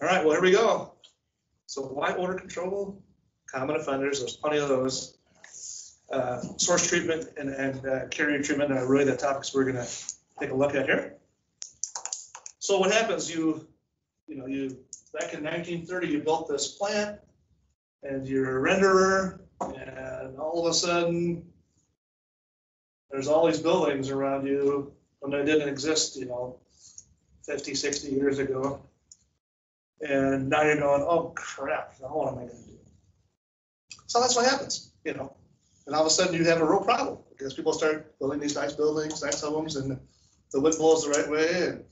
All right, well, here we go. So why odor control? Common offenders, there's plenty of those. Uh, Source treatment and, and uh, carrier treatment are really the topics we're gonna take a look at here. So what happens, you, you know, you, back in nineteen thirty, you built this plant and you're a renderer and all of a sudden there's all these buildings around you when they didn't exist, you know, 50, 60 years ago. And now you're going, oh crap, now what am I gonna do? So that's what happens, you know? And all of a sudden you have a real problem because people start building these nice buildings, nice homes, and the wind blows the right way and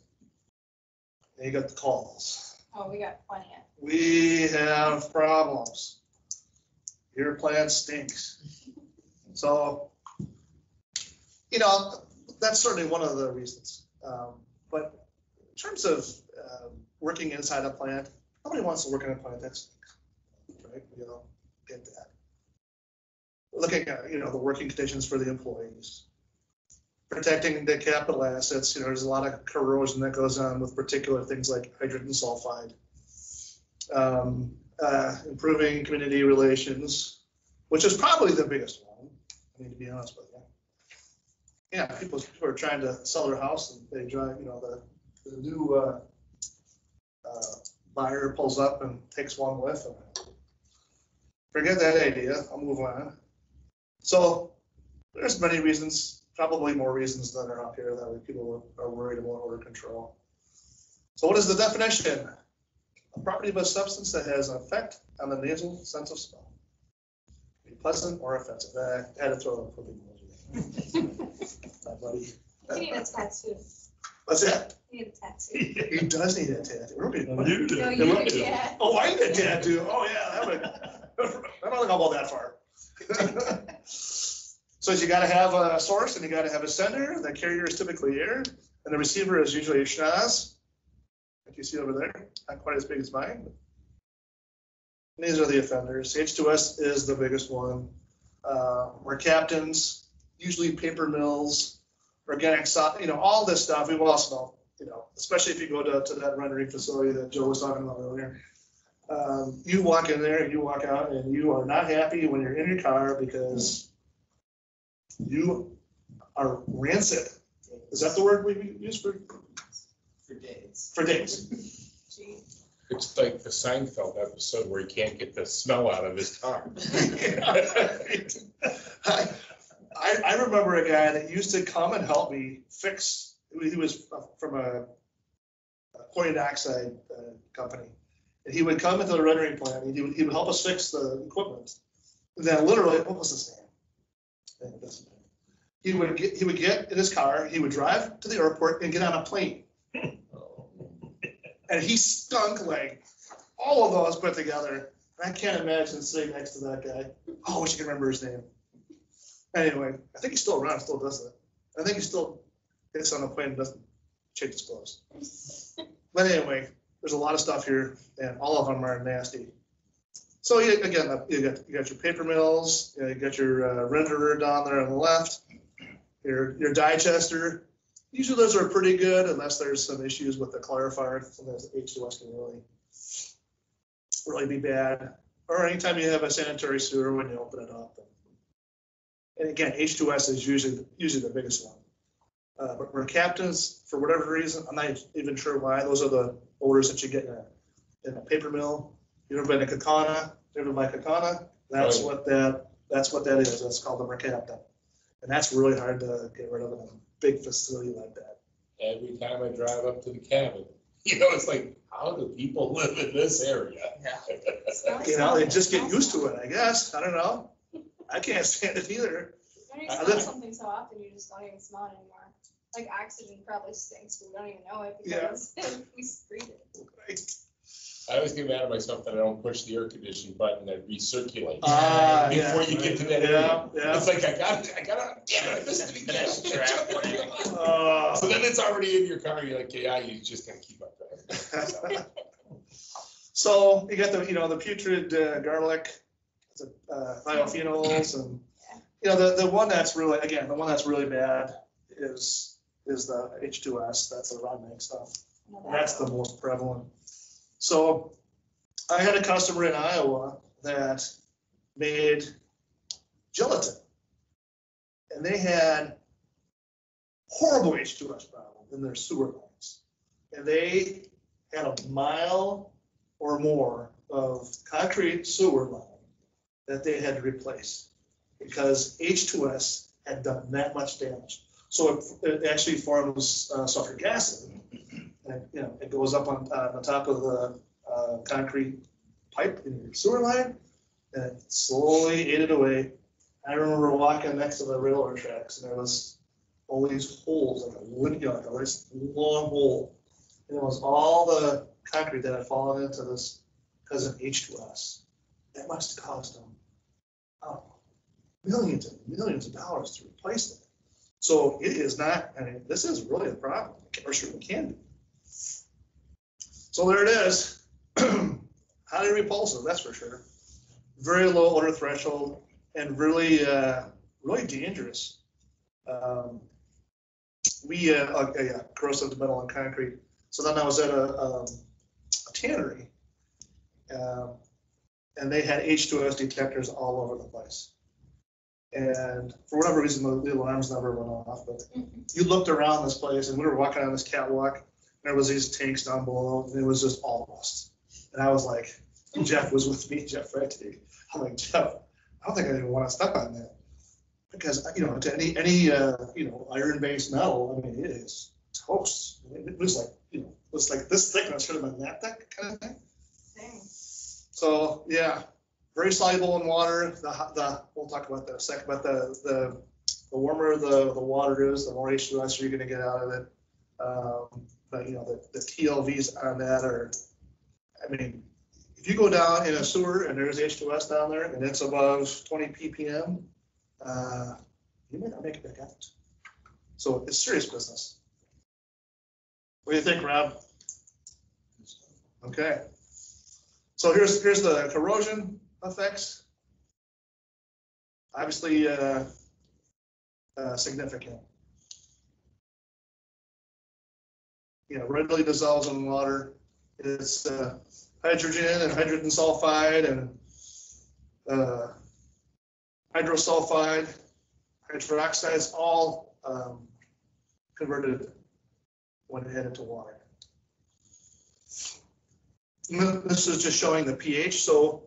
you got the calls. Oh, we got plenty. We have problems. Your plant stinks. So, you know, that's certainly one of the reasons. Um, But in terms of um, working inside a plant, nobody wants to work in a plant that stinks. Right, we all get that. Looking at, you know, the working conditions for the employees. Protecting the capital assets, you know, there's a lot of corrosion that goes on with particular things like hydrogen sulfide um, uh, improving community relations, which is probably the biggest one. I mean, to be honest with you. Yeah, people who are trying to sell their house and they drive, you know, the, the new uh, uh, buyer pulls up and takes one with them. Forget that idea. I'll move on. So there's many reasons, probably more reasons than are up here that people are worried about odor control. So what is the definition? A property of a substance that has an effect on the nasal sense of smell. Be pleasant or offensive. I had to throw it for the My buddy. You need a tattoo. What's that? You need a tattoo. He does need a tattoo. Ruby, No, you do. No, you look. do, yeah. Oh, I need a tattoo. Oh, yeah, that would, I don't think I'll go that far. So you gotta have a source and you gotta have a sender. The carrier is typically air and the receiver is usually a schnoz. Like you see over there, not quite as big as mine. but These are the offenders. H2S is the biggest one. Uh, Mercaptans, usually paper mills, organic, so- you know, all this stuff, we've all you know, especially if you go to, to that rendering facility that Joe was talking about earlier. Um, You walk in there, and you walk out, and you are not happy when you're in your car because you are rancid. Is that the word we use for, for days. for days? It's like the Seinfeld episode where he can't get the smell out of his car. I, I I remember a guy that used to come and help me fix, he was from a a chlorine uh, company. And he would come into the rendering plant, and he would, he would help us fix the equipment. And then literally, what was his name? He would get, he would get in his car, he would drive to the airport and get on a plane. And he stunk like all of those put together. I can't imagine sitting next to that guy. Oh, I wish I could remember his name. Anyway, I think he's still around, still does it. I think he still gets on a plane and doesn't change his clothes. But anyway, there's a lot of stuff here and all of them are nasty. So you, again, uh, you got, you got your paper mills, you got your uh, renderer down there on the left, your, your digester. Usually those are pretty good unless there's some issues with the clarifier, sometimes the H2S can really, really be bad. Or anytime you have a sanitary sewer when you open it up. And again, H2S is usually, usually the biggest one. Uh, but mercaptans, for whatever reason, I'm not even sure why, those are the odors that you get in a, in a paper mill. You ever been to Kaukauna, you ever been by Kaukauna? That's Right. what that, that's what that is, that's called the mercaptan. And that's really hard to get rid of in a big facility like that. Every time I drive up to the cabin, you know, it's like, how do people live in this area? Smell, You know, they just get used to it, I guess, I don't know. I can't stand it either. When you I smell live- something so often, you just don't even smell it anymore. Like oxygen probably stinks, but we don't even know it Yeah. because we breathe it. Right? I always get mad at myself that I don't push the air conditioning button that recirculates. Ah, yeah. Before you get to that Yeah, area. yeah. It's like, I got, I gotta, damn it, I missed it again. Uh, So then it's already in your car, you're like, yeah, you just gotta keep up. driving. So you got the, you know, the putrid uh, garlic, the uh, biophenols and, you know, the, the one that's really, again, the one that's really bad is, is the H2S, that's the Rodnick stuff. And that's the most prevalent. So I had a customer in Iowa that made gelatin. And they had horrible H2S problem in their sewer lines. And they had a mile or more of concrete sewer line that they had to replace because H2S had done that much damage. So it, it actually forms uh, sulfuric acid. And, you know, it goes up on, uh, top of the, uh, concrete pipe in your sewer line and it slowly ate it away. I remember walking next to the railroad tracks and there was all these holes, like a know, like nice long hole. And it was all the concrete that had fallen into this because of H2S. That must have cost them, oh, millions and millions of dollars to replace it. So it is not, I mean, this is really a problem, or certainly can be. So there it is. Highly repulsive, that's for sure. Very low odor threshold and really, uh, really dangerous. Um, We, uh, uh, yeah, corrosive to metal and concrete. So then I was at a, um, a tannery. um, And they had H2S detectors all over the place. And for whatever reason, the the alarms never went off, but you looked around this place and we were walking on this catwalk. and There was these tanks down below and it was just all rust. And I was like, Jeff was with me, Jeff Fretig. I'm like, Jeff, I don't think I even want to step on that. Because, you know, to any, any, uh, you know, iron-based metal, I mean, it is toast. It was like, you know, it was like this thick and it should have been that thick kind of thing. Dang. So, yeah, very soluble in water. The, the, we'll talk about that in a sec. but the, the, the warmer the, the water is, the more H2S you're gonna get out of it. Um, But, you know, the, the TLVs on that are, I mean, if you go down in a sewer and there's H2S down there and it's above twenty PPM, uh, you may not make it back out. So it's serious business. What do you think, Rob? Okay. So here's, here's the corrosion effects. Obviously, uh, uh, significant. You know, readily dissolves in water. It's, uh, hydrogen and hydrogen sulfide and, uh, hydrosulfide, hydroxides, all, um, converted when it headed to water. This is just showing the pH, so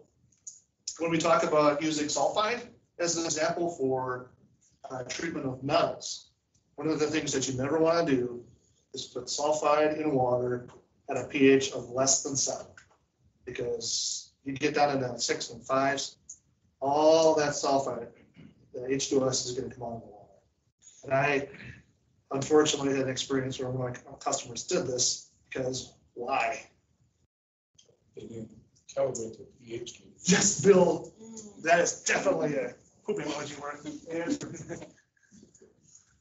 when we talk about using sulfide as an example for uh, treatment of metals, one of the things that you never want to do is put sulfide in water at a pH of less than seven. Because you get down into six and fives, all that sulfide, the H2S is going to come out of the water. And I unfortunately had an experience where one of my customers did this because why? They didn't calibrate the pH. Yes, Bill, that is definitely a poop emoji word.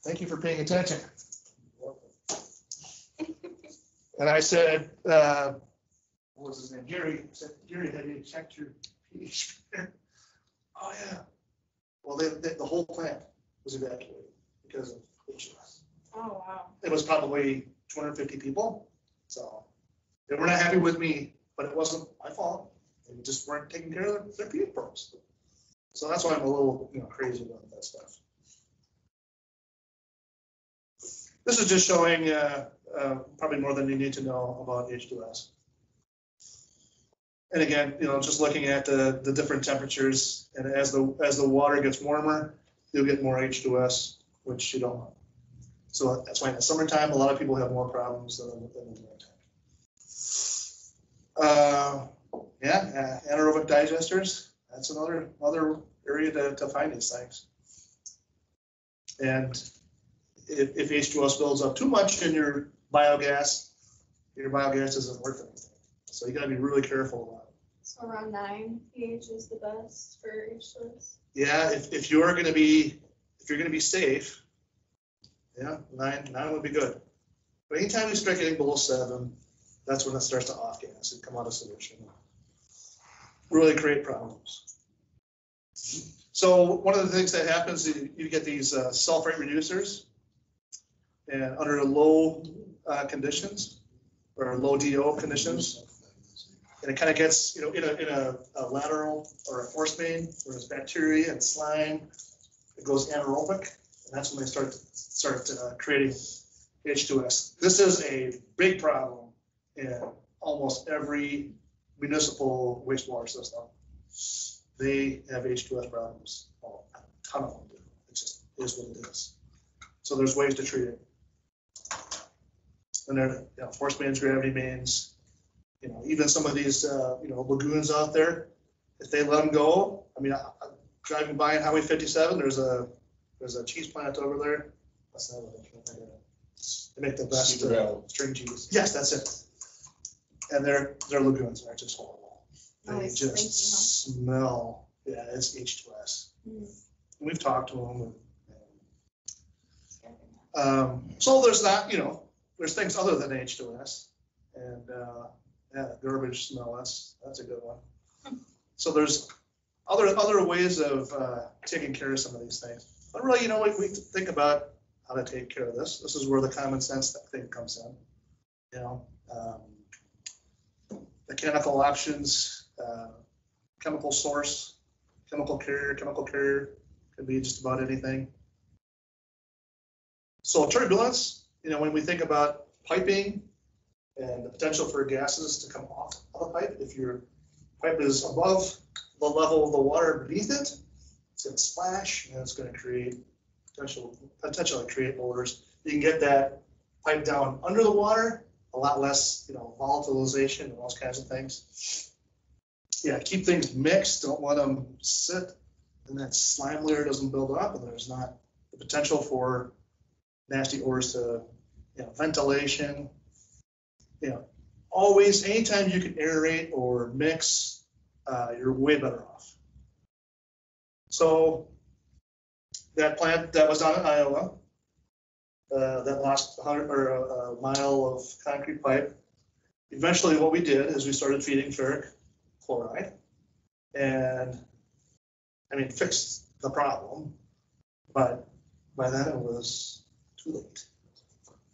Thank you for paying attention. And I said, uh, what was his name? Gary, I said, Gary, have you checked your pH? Oh, yeah. Well, they, they- the whole plant was evacuated because of H2S. Oh, wow. It was probably two hundred and fifty people, so they were not happy with me, but it wasn't my fault. They just weren't taking care of their pH probes. So that's why I'm a little, you know, crazy about that stuff. This is just showing, uh, uh, probably more than you need to know about H2S. And again, you know, just looking at the, the different temperatures, and as the, as the water gets warmer, you'll get more H2S, which you don't want. So that's why in the summertime, a lot of people have more problems than in the wintertime. Uh, Yeah, uh, anaerobic digesters, that's another, another area to, to find these things. And if, if H2S builds up too much in your biogas, your biogas isn't worth anything. So you gotta be really careful about it. So around nine pH is the best for H2S. Yeah, if, if you're gonna be, if you're gonna be safe, yeah, nine, nine would be good. But anytime you start getting below seven, that's when it starts to off gas and come out of solution. Really create problems. So one of the things that happens, you, you get these uh, sulfate reducers. And under low uh, conditions, or low DO conditions, And it kind of gets, you know, in a, in a a lateral or a force main, where there's bacteria and slime, it goes anaerobic, and that's when they start, start uh, creating H2S. This is a big problem in almost every municipal wastewater system. They have H2S problems, Well, a ton of them do. It just is what it is. So there's ways to treat it. And there, you know, force mains, gravity mains, you know, even some of these, uh, you know, lagoons out there, if they let them go, I mean, I- I- driving by on Highway fifty-seven, there's a, there's a cheese plant over there. That's not what I can't think of it. They make the best uh, string cheese. Yes, that's it. And their, their lagoons are just horrible. They Always stinky, just smell, yeah, it's H2S. Mm. We've talked to them. Um, so there's that, you know, there's things other than H2S. And, uh, yeah, garbage smell, that's, that's a good one. So there's other, other ways of, uh, taking care of some of these things. But really, you know, we, we think about how to take care of this. This is where the common sense thing comes in. You know, um, mechanical options, uh, chemical source, chemical carrier, chemical carrier, could be just about anything. So turbulence, you know, when we think about piping and the potential for gases to come off of a pipe, if your pipe is above the level of the water beneath it, it's gonna splash and it's gonna create potential, potentially create odors. You can get that pipe down under the water, a lot less, you know, volatilization and those kinds of things. Yeah, keep things mixed, don't let them sit and that slime layer doesn't build up and there's not the potential for nasty odors to, you know, ventilation. You know, always, anytime you can aerate or mix, uh, you're way better off. So that plant that was down in Iowa, uh, that lost hundred or a, mile of concrete pipe. Eventually, what we did is we started feeding ferric chloride and I mean, fixed the problem, but by then it was too late.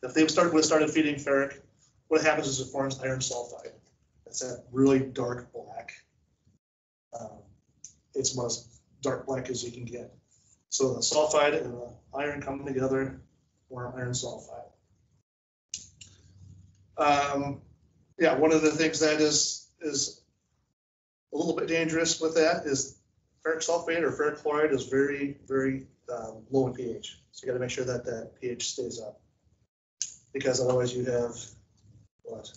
If they started, would started feeding ferric, what happens is it forms iron sulfide. It's that really dark black. Um, It's as dark black as you can get. So the sulfide and the iron come together, form iron sulfide. Um, Yeah, one of the things that is, is a little bit dangerous with that is ferric sulfate or ferric chloride is very, very um, low in pH. So you gotta make sure that that pH stays up. Because otherwise you have, what?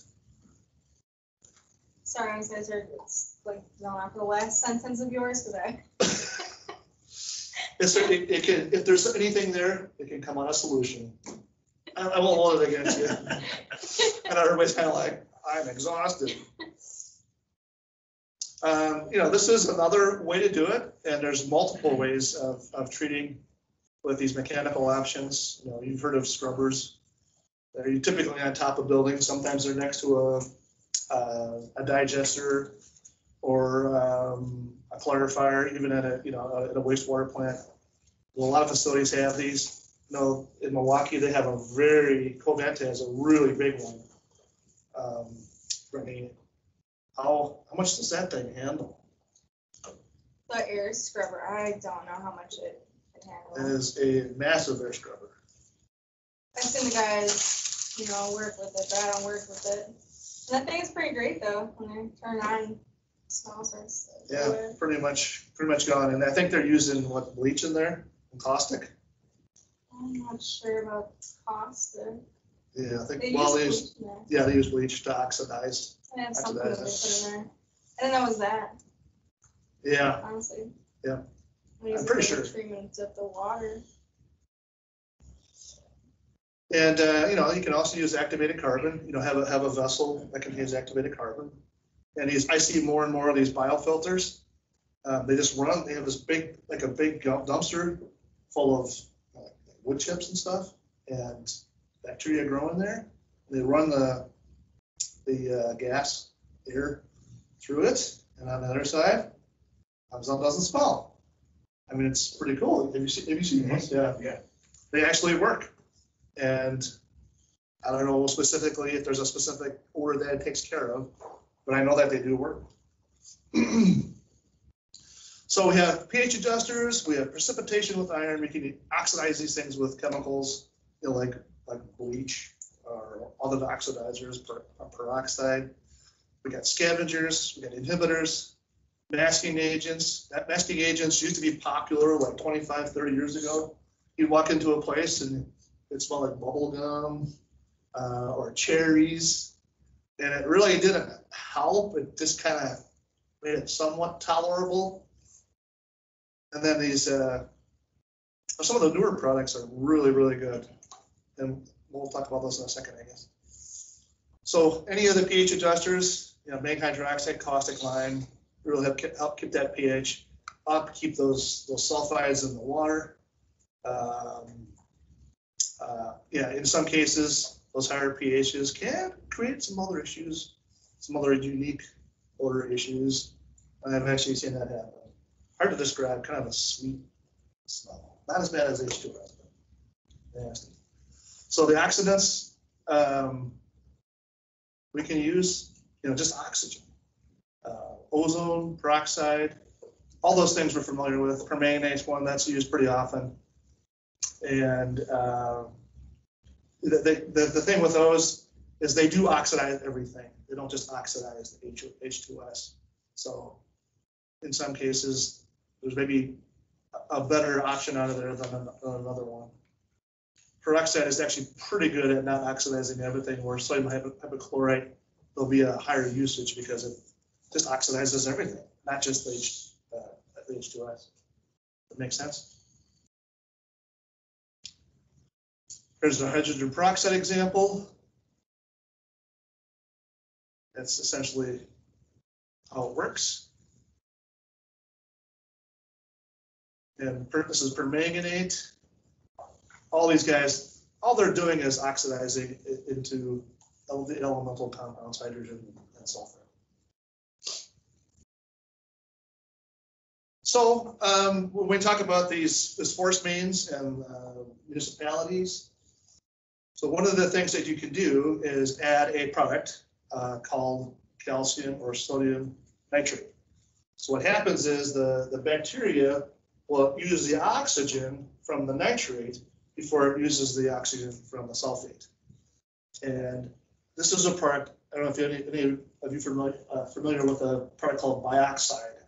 Sorry, was guys are like the last sentence of yours because I. It's, it, it can, if there's anything there, it can come on a solution. I, I won't hold it against you. And everybody's kind of like, I'm exhausted. Um, you know, this is another way to do it, and there's multiple ways of, of treating with these mechanical options. You know, you've heard of scrubbers. They're typically on top of buildings. Sometimes they're next to a, uh, a digester or, um, a clarifier, even at a, you know, at a wastewater plant. A lot of facilities have these. You know, in Milwaukee, they have a very, Covanta has a really big one. Um, Brittany, how, how much does that thing handle? The air scrubber, I don't know how much it can It handle. is a massive air scrubber. I've seen the guys, you know, work with it, but I don't work with it. And that thing is pretty great though, when they turn on, smells. Yeah, pretty much, pretty much gone. And I think they're using what bleach in there, and caustic. I'm not sure about cost, but Yeah, I think, they well, they use use, bleach in there. yeah, they use bleach to oxidize. I have something that, they put in there. I didn't know it was that, Yeah, honestly. Yeah. Use I'm pretty sure. Treatment of the water. and, uh, you know, you can also use activated carbon, you know, have a, have a vessel that contains activated carbon. And these, I see more and more of these biofilters. Uh, they just run, they have this big, like a big dumpster full of uh, wood chips and stuff, and bacteria grow in there. They run the, the uh, gas, air through it, and on the other side, out, doesn't smell. I mean, it's pretty cool. Have you seen, have you seen this? Yeah. Yeah. They actually work. And I don't know specifically if there's a specific order that it takes care of, but I know that they do work. So we have pH adjusters, we have precipitation with iron, we can oxidize these things with chemicals, you know, like, like bleach or other oxidizers, per- peroxide. We got scavengers, we got inhibitors, masking agents. That masking agents used to be popular like 25, 30 years ago. You'd walk into a place and it smelled like bubble gum uh, or cherries. And it really didn't help. It just kind of made it somewhat tolerable. And then these, uh, some of the newer products are really, really good. And we'll talk about those in a second, I guess. So any of the pH adjusters, you know, main hydroxide, caustic lime, really help, keep- help keep that pH up, keep those, those sulfides in the water. Um, uh, Yeah, in some cases, those higher pHs can create some other issues, some other unique odor issues. I've actually seen that happen. Hard to describe, kind of a sweet smell, not as bad as H2S, but nasty. So the oxidants, um, we can use, you know, just oxygen. Uh, Ozone, peroxide, all those things we're familiar with. Permanganate, one that's used pretty often. And uh, the, the, the thing with those is they do oxidize everything. They don't just oxidize the H, H2S. So in some cases, there's maybe a- a better option out of there than another one. Peroxide is actually pretty good at not oxidizing everything, where sodium hypochlorite, there'll be a higher usage because it just oxidizes everything, not just the H, uh, the H2S. That makes sense? Here's the hydrogen peroxide example. That's essentially how it works. And this is permanganate. All these guys, all they're doing is oxidizing into the elemental compounds, hydrogen and sulfur. So um, when we talk about these, these force mains and uh, municipalities, so one of the things that you can do is add a product uh, called calcium or sodium nitrate. So what happens is the, the bacteria will use the oxygen from the nitrate before it uses the oxygen from the sulfate. And this is a product, I don't know if any, any of you familiar, uh, familiar with a product called bioxide.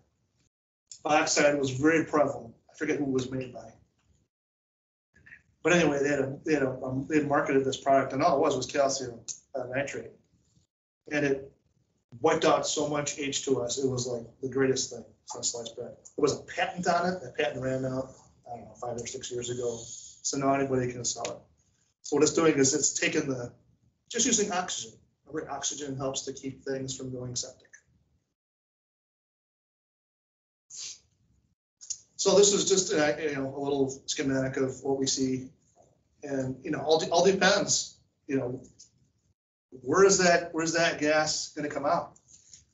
Bioxide was very prevalent. I forget who it was made by. But anyway, they had, a they had, a um, they had marketed this product and all it was was calcium uh, nitrate. And it wiped out so much H2S. It was like the greatest thing since sliced bread. There was a patent on it. That patent ran out, I don't know, five or six years ago. So now anybody can sell it. So what it's doing is it's taking the, just using oxygen. Remember, oxygen helps to keep things from going septic. So this is just, uh, you know, a little schematic of what we see. And, you know, all, all depends, you know, where is that, where's that gas gonna come out?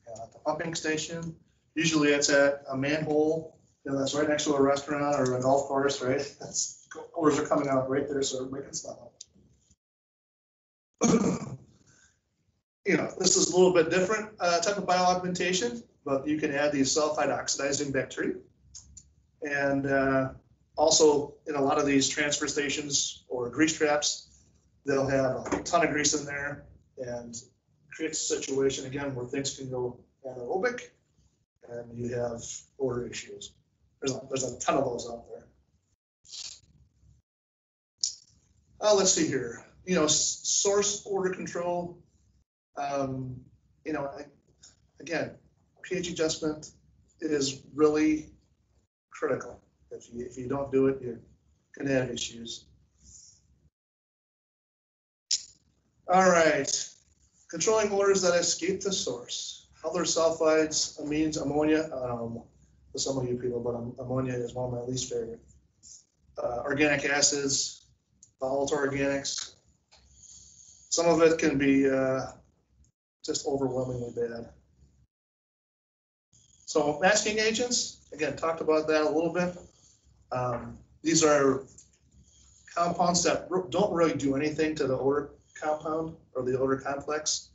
Uh, At the pumping station, usually it's at a manhole, you know, that's right next to a restaurant or a golf course, right? That's, odors are coming out right there, so everybody can stop. You know, this is a little bit different, uh, type of bioaugmentation, but you can add these sulfide oxidizing bacteria. And, uh, also in a lot of these transfer stations or grease traps, they'll have a ton of grease in there and creates a situation again where things can go anaerobic and you have odor issues. There's a, there's a ton of those out there. Uh, let's see here, you know, source odor control. Um, you know, I- again, pH adjustment is really critical. If you, if you don't do it, you're gonna have issues. All right, controlling odors that escape the source. Other sulfides, amines, ammonia, um, for some of you people, but ammonia is one of my least favorite. Uh, organic acids, volatile organics. Some of it can be, uh, just overwhelmingly bad. So masking agents, again, talked about that a little bit. Um, These are compounds that don't really do anything to the odor compound or the odor complex.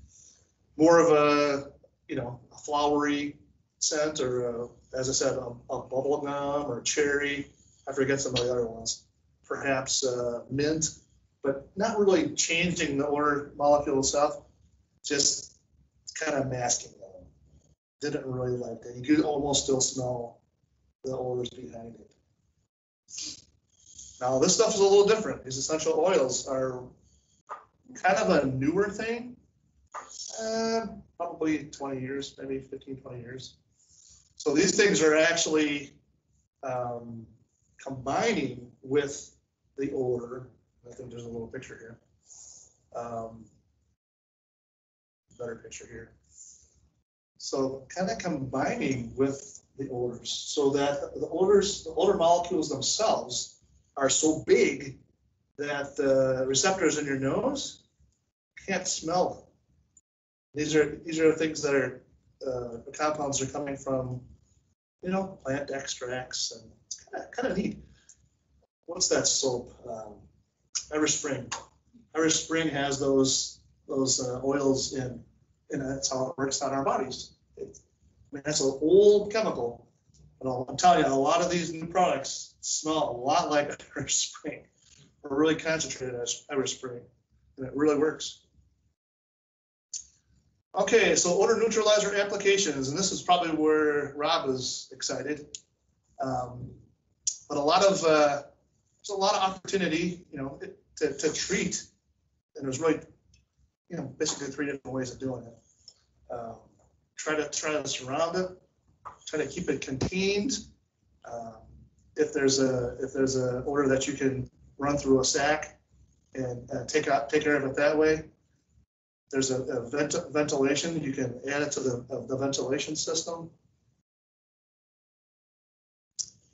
More of a, you know, a flowery scent or, uh, as I said, a, a bubble gum or cherry. I forget some of the other ones. Perhaps uh, mint, but not really changing the odor molecule itself, just kind of masking them. Didn't really like that. You could almost still smell the odors behind it. Now, this stuff is a little different. These essential oils are kind of a newer thing. Uh, Probably 20 years, maybe 15, 20 years. So these things are actually um, combining with the odor. I think there's a little picture here. Um, Better picture here. So kind of combining with the odors so that the odors, the odor molecules themselves are so big that the receptors in your nose can't smell them. These are, these are things that are, uh, the compounds are coming from, you know, plant extracts and it's kind of, neat. What's that soap? Um, Irish Spring. Irish Spring has those, those uh, oils in, and that's how it works on our bodies. It- I mean, that's an old chemical. But I'm telling you, a lot of these new products smell a lot like Irish Spring. Or really concentrated as Irish Spring, and it really works. Okay, so odor neutralizer applications, and this is probably where Rob is excited. Um, But a lot of, uh, there's a lot of opportunity, you know, to, to treat. And there's really, you know, basically three different ways of doing it. Um, Try to, try to surround it, try to keep it contained. Um, If there's a, if there's a order that you can run through a sack and uh, take out, take care of it that way. There's a a vent- ventilation, you can add it to the, of the ventilation system.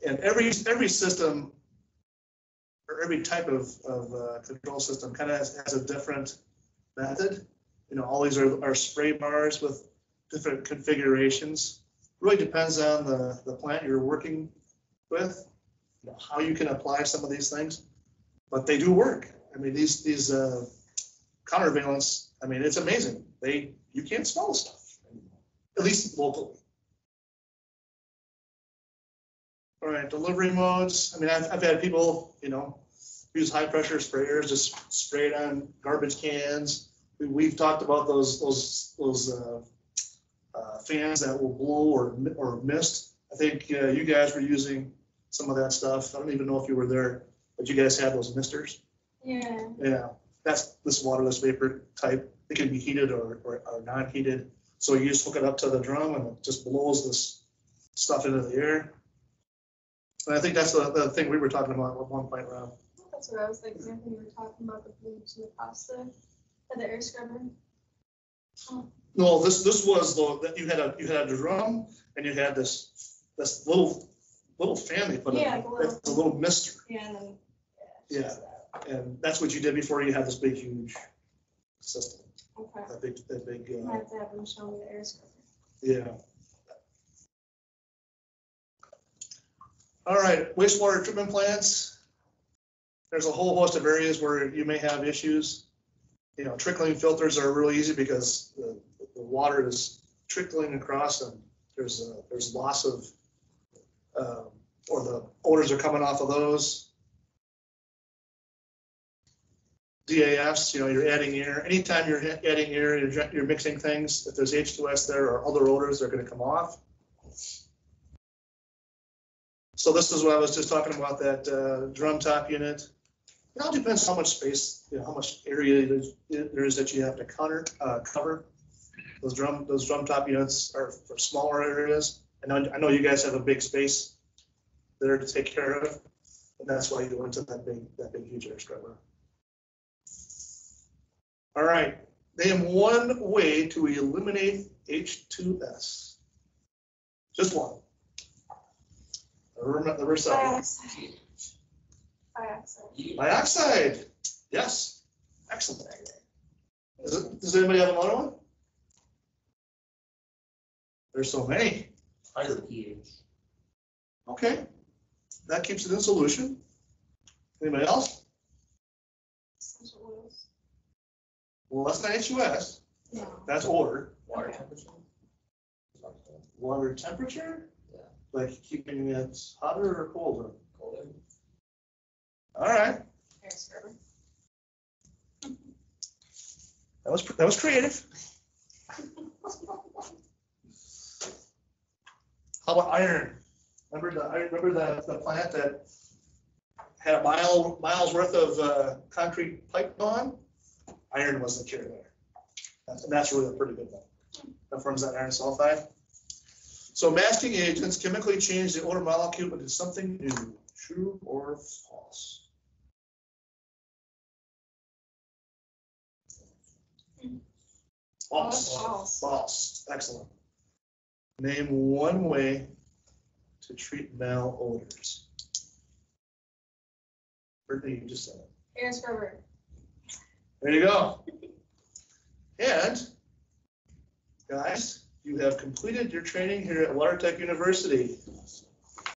And every, every system, or every type of, of uh, control system kind of has, has a different method. You know, all these are, are spray bars with different configurations. Really depends on the, the plant you're working with, how you can apply some of these things. But they do work. I mean, these, these uh, countervalence, I mean, it's amazing. They, you can't smell stuff, at least locally. All right, delivery modes. I mean, I've, I've had people, you know, use high pressure sprayers, just spray it on garbage cans. We, we've talked about those, those, those, uh, uh, fans that will blow or, or mist. I think, uh, you guys were using some of that stuff. I don't even know if you were there, but you guys had those misters. Yeah, Yeah, that's this waterless vapor type. It can be heated or, or, or non-heated. So you just hook it up to the drum and it just blows this stuff into the air. And I think that's the, the thing we were talking about at one point, Rob. that's what I was thinking, when you were talking about the bleach and the pasta, and the air scrubber. No, this, this was the, that you had a, you had a drum and you had this, this little, little put in. Yeah, the little- It's a little mister. Yeah, and then. Yeah. that. And that's what you did before you had this big, huge system, Okay, that big, that big, I uh, have to have them show me the air. Yeah. All right, wastewater treatment plants. There's a whole host of areas where you may have issues. You know, trickling filters are really easy because the, the water is trickling across them. there's a, there's loss of, um, or the odors are coming off of those. DAFs, you know, you're adding air. Anytime you're adding air, you're, you're mixing things, if there's H2S there or other odors, they're gonna come off. So this is what I was just talking about, that uh, drum top unit. It all depends how much space, you know, how much area there is that you have to cover, uh, cover. Those drum, those drum top units are for smaller areas. Know, I know you guys have a big space there to take care of, and that's why you go into that big, that big huge air scrubber. All right, name one way to eliminate H2S. Just one. The. Dioxide. Dioxide. Dioxide, yes, excellent. Does, it- does anybody have another one? There's so many. Higher pH. Okay, that keeps it in solution. Anybody else? Essential oils. Well, that's not H2S, No. that's order. Water temperature. water temperature? Yeah. Like keeping it hotter or colder? Colder. All right, that was, that was creative. How about iron? Remember the, I remember the, the plant that had a mile, miles worth of, uh, concrete pipe on? Iron was the cure there. And that's really a pretty good one. That forms that iron sulfide. So masking agents chemically change the odor molecule into something new, true or false? False. False, excellent. Name one way to treat malodors. Brittany, you just said it. Air scrubber. There you go. And, guys, you have completed your training here at Water Tech University.